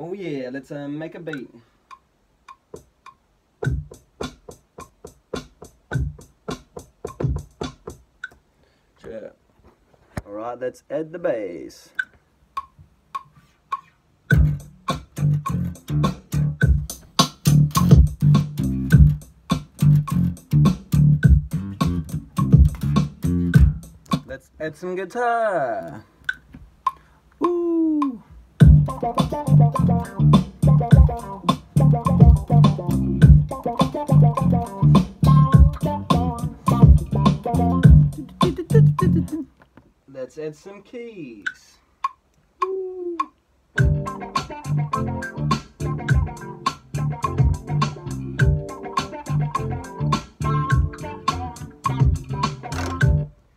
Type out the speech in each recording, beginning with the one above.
Oh yeah, let's uh, make a beat. Sure. Alright, let's add the bass. Let's add some guitar. Let's add some keys.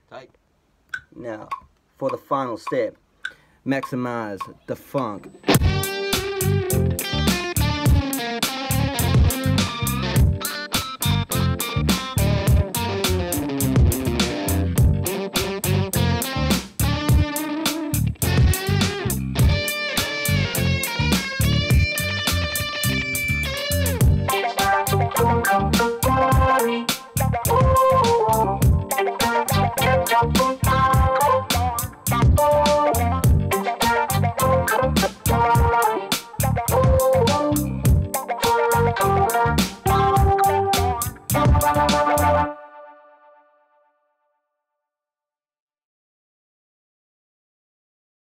Tight. Now, for the final step, maximize the funk. Thank you.